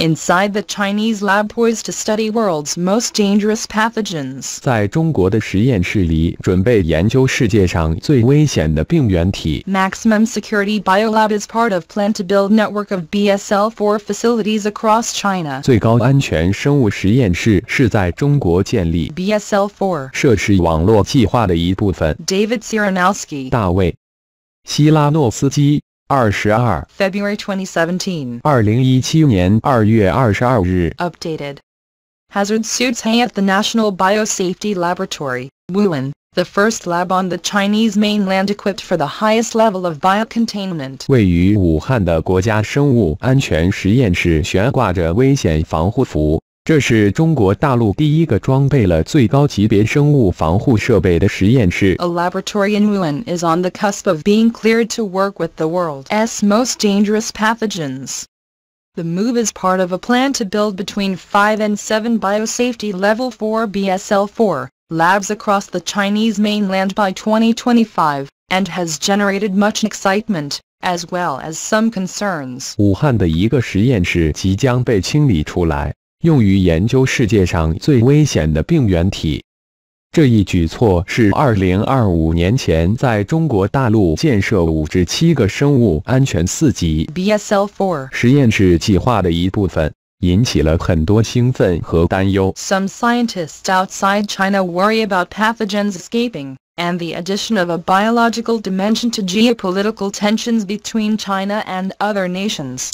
inside the Chinese lab poised to study world's most dangerous pathogens. 在中国的实验室里，准备研究世界上最危险的病原体。Maximum Security Biolab is part of plan to build network of BSL-4 facilities across China. 最高安全生物实验室是在中国建立 BSL-4 设施网络计划的一部分。David Cyranoski，大卫·希拉诺斯基。二十二， February 2017. 二零一七年二月二十二日。 Updated. Hazard suits hang at the National Biosafety Laboratory, Wuhan, the first lab on the Chinese mainland equipped for the highest level of biocontainment. 位于武汉的国家生物安全实验室悬挂着危险防护服， 这是中国大陆第一个装备了最高级别生物防护设备的实验室。 A laboratory in Wuhan is on the cusp of being cleared to work with the world's most dangerous pathogens. The move is part of a plan to build between 5 and 7 biosafety level 4 BSL-4 labs across the Chinese mainland by 2025, and has generated much excitement, as well as some concerns. 武汉的一个实验室即将被清理出来， 用于研究世界上最危险的病原体。这一举措是2025年前在中国大陆建设五至七个生物安全四级 BSL-4实验室计划的一部分，引起了很多兴奋和担忧。 Some scientists outside China worry about pathogens escaping, and the addition of a biological dimension to geopolitical tensions between China and other nations.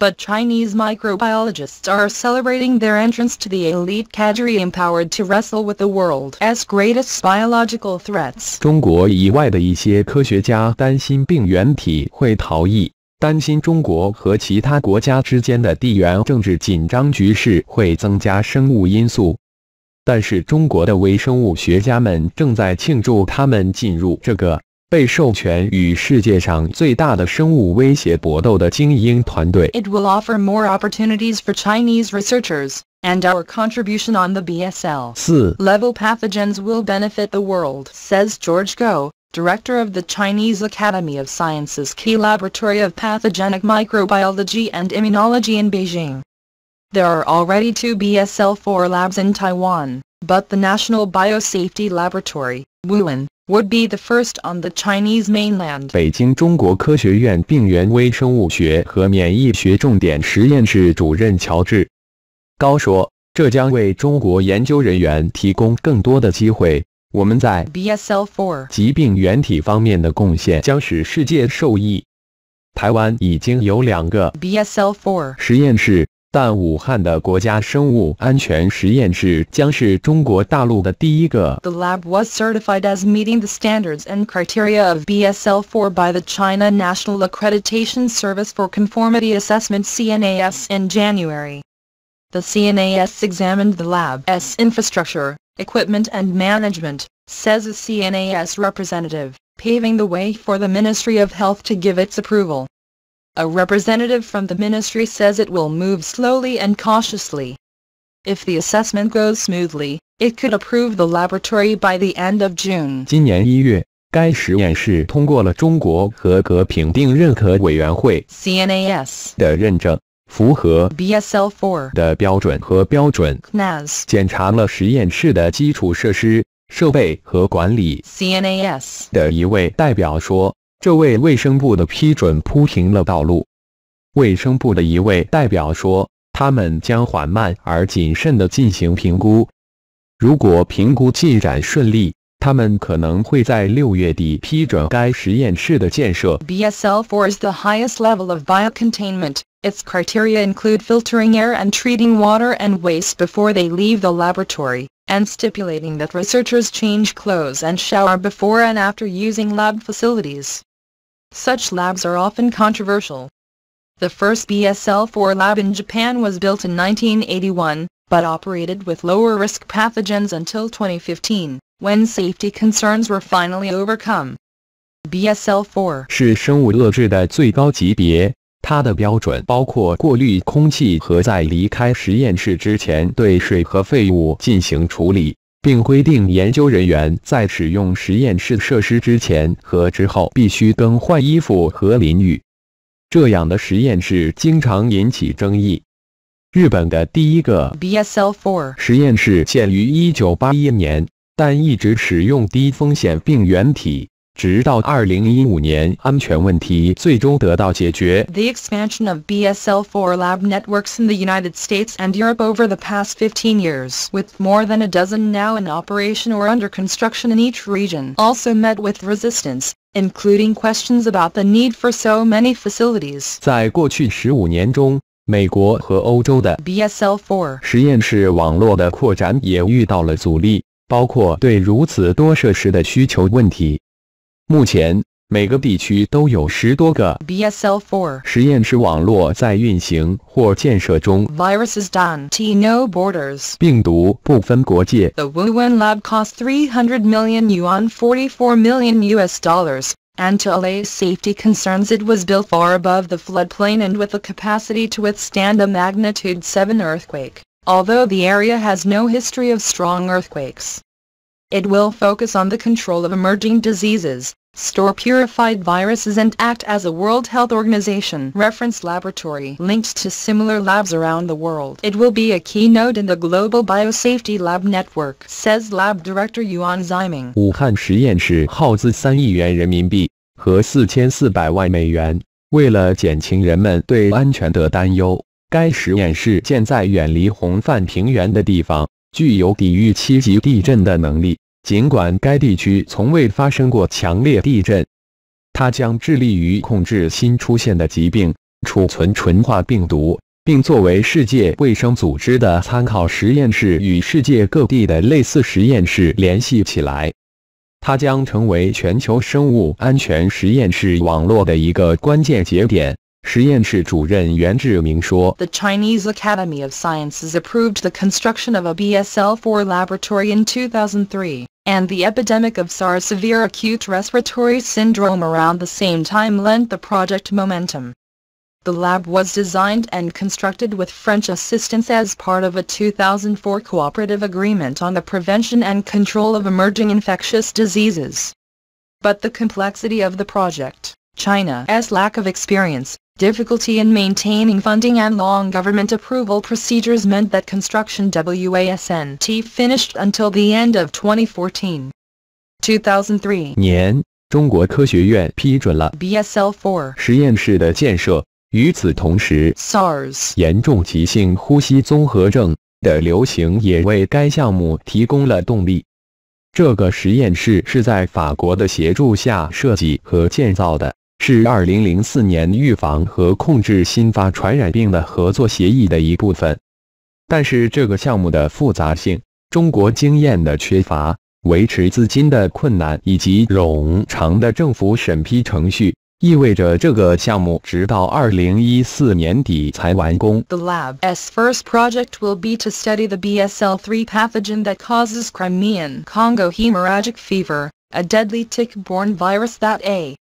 But Chinese microbiologists are celebrating their entrance to the elite cadre empowered to wrestle with the world's greatest biological threats. 中国以外的一些科学家担心病原体会逃逸，担心中国和其他国家之间的地缘政治紧张局势会增加生物因素。但是，中国的微生物学家们正在庆祝他们进入这个被授权与世界上最大的生物威胁搏斗的精英团队。It will offer more opportunities for Chinese researchers, and our contribution on the BSL 四 level pathogens will benefit the world, says George Gao, director of the Chinese Academy of Sciences Key Laboratory of Pathogenic Microbiology and Immunology in Beijing. There are already two BSL-4 labs in Taiwan, but the National Biosafety Laboratory, Wuhan, would be the first on the Chinese mainland. 北京中国科学院病原微生物学和免疫学重点实验室主任乔治高说：“这将为中国研究人员提供更多的机会。我们在 BSL-4 疾病原体方面的贡献将使世界受益。台湾已经有两个 BSL-4 实验室，但武汉的国家生物安全实验室将是中国大陆的第一个。 The lab was certified as meeting the standards and criteria of BSL-4 by the China National Accreditation Service for Conformity Assessment CNAS in January. The CNAS examined the lab's infrastructure, equipment and management, says a CNAS representative, paving the way for the Ministry of Health to give its approval. A representative from the ministry says it will move slowly and cautiously. If the assessment goes smoothly, it could approve the laboratory by the end of June. 今年一月，该实验室通过了中国合格评定认可委员会 CNAS, 的认证，符合 BSL-4, 的标准和标准， CNAS, 检查了实验室的基础设施、设备和管理。 CNAS, 的一位代表说， 这为卫生部的批准铺平了道路。卫生部的一位代表说，他们将缓慢而谨慎地进行评估。如果评估进展顺利，他们可能会在六月底批准该实验室的建设。 BSL-4 is the highest level of biocontainment. Its criteria include filtering air and treating water and waste before they leave the laboratory, and stipulating that researchers change clothes and shower before and after using lab facilities. Such labs are often controversial. The first BSL-4 lab in Japan was built in 1981, but operated with lower risk pathogens until 2015, when safety concerns were finally overcome. BSL-4是生物遏制的最高级别。它的标准包括过滤空气和在离开实验室之前对水和废物进行处理， 并规定研究人员在使用实验室设施之前和之后必须更换衣服和淋浴。这样的实验室经常引起争议。日本的第一个 BSL-4 实验室建于1981年，但一直使用低风险病原体。直到2015年，安全问题最终得到解决。 The expansion of BSL-4 lab networks in the United States and Europe over the past 15 years, with more than a dozen now in operation or under construction in each region, also met with resistance, including questions about the need for so many facilities. 在过去15年中，美国和欧洲的 BSL-4实验室网络的扩展也遇到了阻力，包括对如此多设施的需求问题。 目前，每个地区都有十多个 BSL-4实验室网络在运行或建设中。 Viruses done. T no borders. 病毒不分国界， The Wuhan lab cost 300 million yuan 44 million US dollars, and to allay safety concerns it was built far above the floodplain and with the capacity to withstand a magnitude 7 earthquake, although the area has no history of strong earthquakes. It will focus on the control of emerging diseases, store purified viruses and act as a World Health Organization reference laboratory linked to similar labs around the world. It will be a keynote in the Global Biosafety Lab Network, says Lab Director Yuan Zhiming. 武汉实验室耗资3亿元人民币和4400万美元，为了减轻人们对安全的担忧，该实验室建在远离洪泛平原的地方，具有抵御七级地震的能力。尽管该地区从未发生过强烈地震，它将致力于控制新出现的疾病，储存纯化病毒，并作为世界卫生组织的参考实验室与世界各地的类似实验室联系起来。它将成为全球生物安全实验室网络的一个关键节点。实验室主任袁志明说 The Chinese Academy of Sciences approved the construction of a BSL-4 laboratory in 2003, and the epidemic of SARS severe acute respiratory syndrome around the same time lent the project momentum. The lab was designed and constructed with French assistance as part of a 2004 cooperative agreement on the prevention and control of emerging infectious diseases. But the complexity of the project, China's lack of experience, difficulty in maintaining funding and long government approval procedures meant that construction WASNT finished until the end of 2014. 2003年，中国科学院批准了 BSL-4 实验室的建设。与此同时，SARS 严重急性呼吸综合症的流行也为该项目提供了动力。这个实验室是在法国的协助下设计和建造的，是2004年预防和控制新发传染病的合作协议的一部分。但是这个项目的复杂性、中国经验的缺乏、维持资金的困难以及冗长的政府审批程序。意味着这个项目直到2014年底才完工。The lab's first project will be to study the BSL-3 pathogen that causes Crimean Congo hemorrhagic fever, a deadly tick-borne virus that a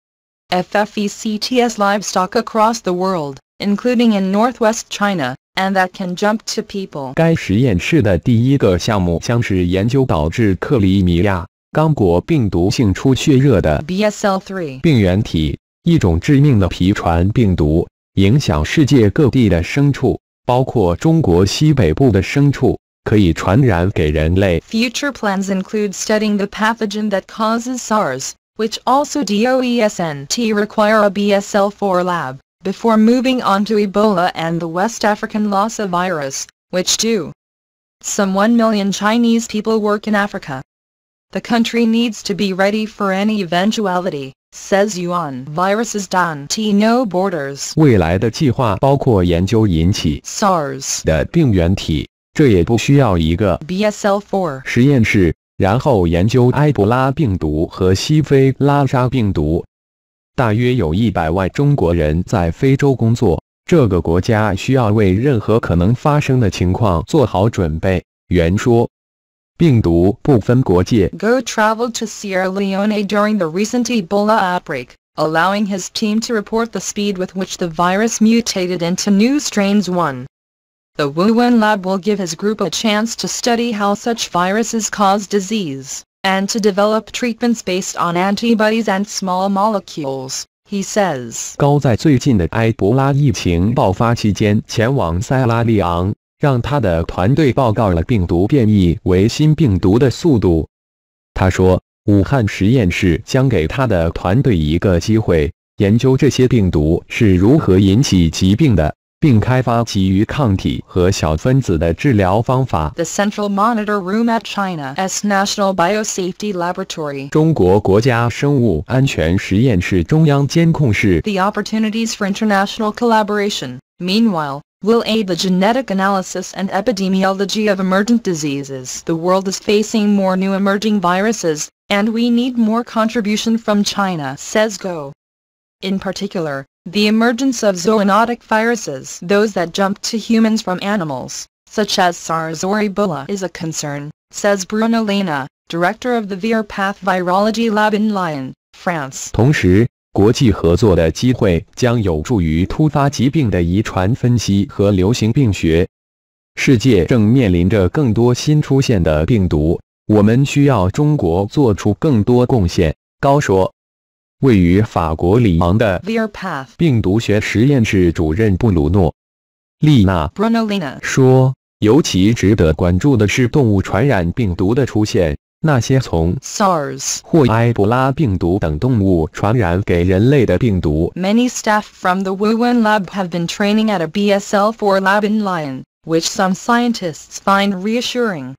FFECTS livestock across the world, including in northwest China, and that can jump to people. 该实验室的第一个项目将是研究导致克里米亚刚果病毒性出血热的 BSL-3病原体。一种致命的皮传病毒，影响世界各地的牲畜，包括中国西北部的牲畜，可以传染给人类。 Future plans include studying the pathogen that causes SARS, which also DOESNT require a BSL-4 lab, before moving on to Ebola and the West African Lassa virus, which do. Some 1 million Chinese people work in Africa. The country needs to be ready for any eventuality, says Yuan. Viruses don't know borders. 未来的计划包括研究引起 SARS, 的病原体，这也不需要一个 BSL-4, 实验室， 然后研究埃博拉病毒和西非拉沙病毒。大约有一百万中国人在非洲工作，这个国家需要为任何可能发生的情况做好准备。袁说。病毒不分国界。Go traveled to Sierra Leone during the recent Ebola outbreak, allowing his team to report the speed with which the virus mutated into new strains One. The Wuhan lab will give his group a chance to study how such viruses cause disease, and to develop treatments based on antibodies and small molecules, he says. 高在最近的埃博拉疫情爆发期间前往塞拉利昂，让他的团队报告了病毒变异为新病毒的速度。他说，武汉实验室将给他的团队一个机会，研究这些病毒是如何引起疾病的。并开发基于抗体和小分子的治疗方法。The Central Monitor Room at China's National Biosafety Laboratory，中国国家生物安全实验室中央监控室。The opportunities for international collaboration, meanwhile. will aid the genetic analysis and epidemiology of emergent diseases. The world is facing more new emerging viruses, and we need more contribution from China, says Gao. In particular, the emergence of zoonotic viruses, those that jump to humans from animals, such as SARS or Ebola is a concern, says Bruno Lina, director of the VirPath Virology Lab in Lyon, France. 同时，国际合作的机会将有助于突发疾病的遗传分析和流行病学。世界正面临着更多新出现的病毒，我们需要中国做出更多贡献。高说。位于法国里昂的 VirPath 病毒学实验室主任布鲁诺·丽娜 Bruno Lena 说：“尤其值得关注的是动物传染病毒的出现。那些从 SARS 或埃博拉病毒等动物传染给人类的病毒， Many staff from the Wuhan lab have been training at a BSL-4 lab in Lyon, which some scientists find reassuring.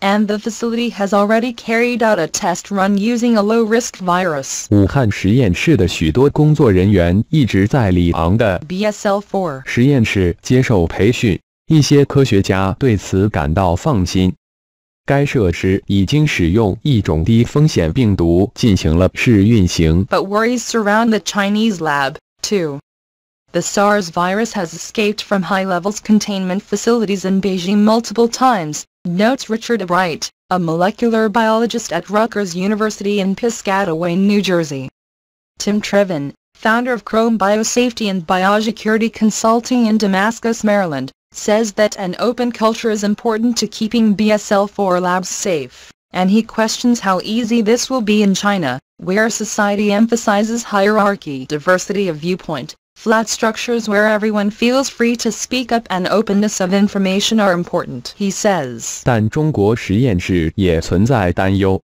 And the facility has already carried out a test run using a low-risk virus. 武汉实验室的许多工作人员一直在里昂的 BSL-4实验室接受培训，一些科学家对此感到放心。该设施已经使用一种低风险病毒进行了试运行。 but worries surround the Chinese lab, too. The SARS virus has escaped from high levels containment facilities in Beijing multiple times, notes Richard Ebright, a molecular biologist at Rutgers University in Piscataway, New Jersey. Tim Trevan, founder of Chrome Biosafety and Biosecurity Consulting in Damascus, Maryland, says that an open culture is important to keeping BSL-4 labs safe, and he questions how easy this will be in China, where society emphasizes hierarchy, diversity of viewpoint, flat structures where everyone feels free to speak up and openness of information are important, he says. 但中国实验室也存在担忧。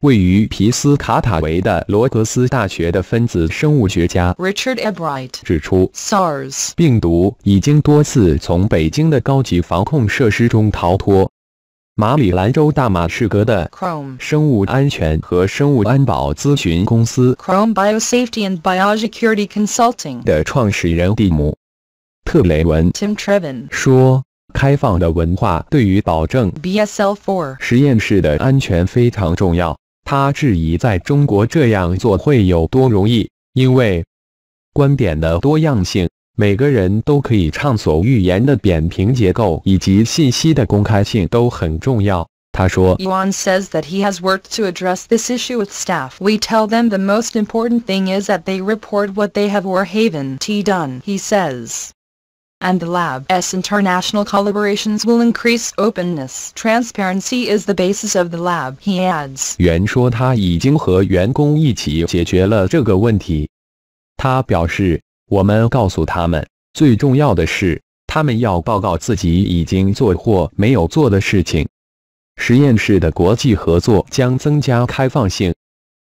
位于皮斯卡塔维的罗格斯大学的分子生物学家 Richard Ebright. 指出，SARS. 病毒已经多次从北京的高级防控设施中逃脱。马里兰州大马士革的 Chrome. 生物安全和生物安保咨询公司 Chrome Biosafety and Biosecurity Consulting. 的创始人蒂姆·特雷文 Tim Trevin. 说：“开放的文化对于保证 BSL-4. 实验室的安全非常重要。”他质疑在中国这样做会有多容易，因为观点的多样性，每个人都可以畅所欲言的扁平结构以及信息的公开性都很重要。他说 Yuan says that he has worked to address this issue with staff. We tell them the most important thing is that they report what they have or haven't done, he says. And the lab's international collaborations will increase openness. Transparency is the basis of the lab, he adds. 袁说他已经和员工一起解决了这个问题。他表示， 我们告诉他们，最重要的是，他们要报告自己已经做或没有做的事情。实验室的国际合作将增加开放性，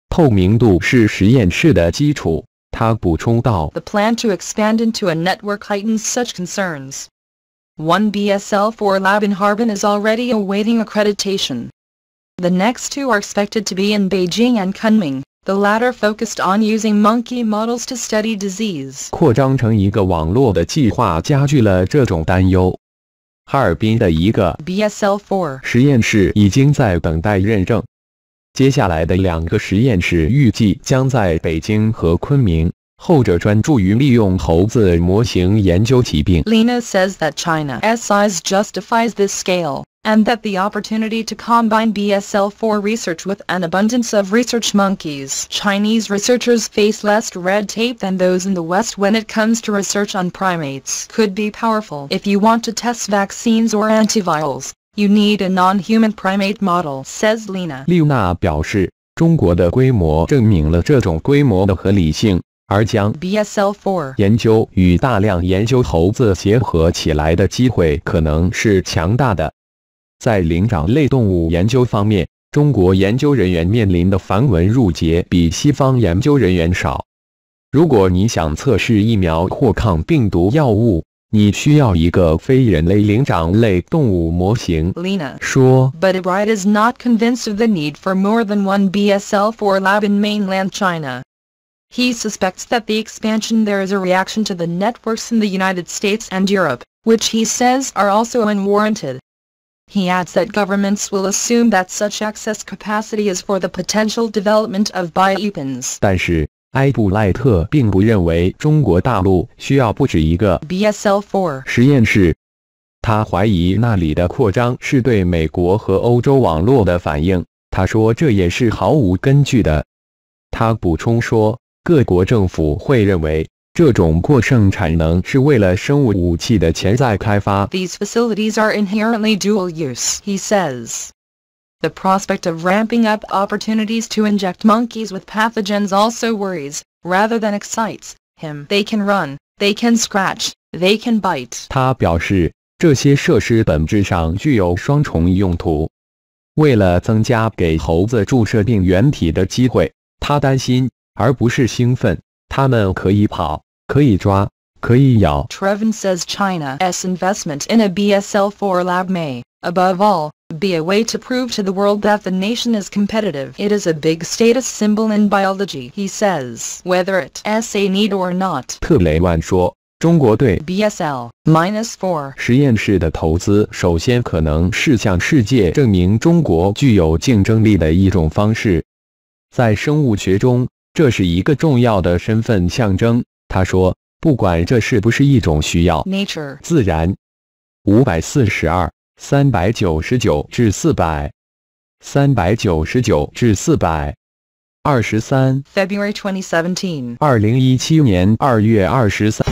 透明度是实验室的基础。他补充道 The plan to expand into a network heightens such concerns. One BSL-4 lab in Harbin is already awaiting accreditation. The next two are expected to be in Beijing and Kunming, The latter focused on using monkey models to study disease. 扩张成一个网络的计划加剧了这种担忧。哈尔滨的一个 BSL-4 实验室已经在等待认证。接下来的两个实验室预计将在北京和昆明，后者专注于利用猴子模型研究疾病。 Lena says that China's size justifies this scale, and that the opportunity to combine BSL-4 research with an abundance of research monkeys. Chinese researchers face less red tape than those in the West when it comes to research on primates. Could be powerful if you want to test vaccines or antivirals. You need a non-human primate model, says Lena. 丽娜表示，中国的规模证明了这种规模的合理性。 而将 BSL-4 研究与大量研究猴子结合起来的机会可能是强大的。在灵长类动物研究方面，中国研究人员面临的繁文缛节比西方研究人员少。如果你想测试疫苗或抗病毒药物，你需要一个非人类灵长类动物模型。Lena. 说，But Wright is not convinced of the need for more than one BSL-4 lab in mainland China. He suspects that the expansion there is a reaction to the networks in the United States and Europe, which he says are also unwarranted. He adds that governments will assume that such excess capacity is for the potential development of bioweapons. 但是埃布赖特并不认为中国大陆需要不止一个 BSL-4. 实验室。他怀疑那里的扩张是对美国和欧洲网络的反应。他说这也是毫无根据的。他补充说， 各国政府会认为这种过剩产能是为了生物武器的潜在开发。 These facilities are inherently dual use, he says. The prospect of ramping up opportunities to inject monkeys with pathogens also worries, rather than excites, him. They can run, they can scratch, they can bite. 他表示，这些设施本质上具有双重用途。为了增加给猴子注射病原体的机会，他担心， 而不是兴奋。他们可以跑，可以抓，可以咬。Trevan says China's investment in a BSL-4 lab may, above all, be a way to prove to the world that the nation is competitive. It is a big status symbol in biology, he says, whether it's a need or not. 特雷万说，中国对 BSL minus four 实验室的投资，首先可能是向世界证明中国具有竞争力的一种方式。在生物学中，这是一个重要的身份象征。他说，不管这是不是一种需要，Nature. 自然。五百四十二、三百九十九至四百，三百九十九至四百二十三。February 2017. 二零一七年二月二十三。